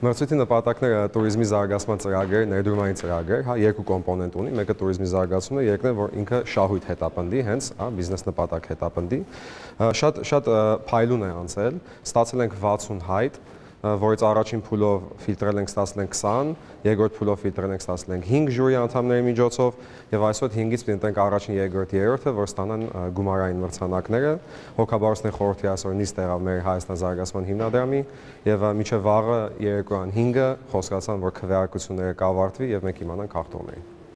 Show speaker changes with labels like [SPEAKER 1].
[SPEAKER 1] Մրցույթի նպատակները туриզմի զարգացման ծրագրեր, ներդրումային ծրագրեր, հա երկու կոմպոնենտ ունի, մեկը туриզմի զարգացումն է, երկրն է, որ ինքը շահույթ հետապնդի, հենց, հա, բիզնես նպատակ հետապնդի։ հա, Շատ շատ փայլուն է անցել, ստացել ենք 60 հայտ, որից առաջին փուլով ֆիլտրել ենք ստացել ենք 20, երկրորդ փուլով ֆիլտրել ենք ստացել ենք 5 ժյուրի անդամների միջոցով եւ այսօր 5-ից պիտենք առաջին, երկրորդ, երրորդը, որ ստանան գումարային մրցանակները։ Հոգաբարձների խորհրդի այսօր նիստ եղավ մեր Հայաստան զարգացման հիմնադրամի եւ միջև վաղը երեկոյան 5-ը խոսկացան, որ քվեարկությունները կավարտվի եւ մենք իմանանք հաղթողներին։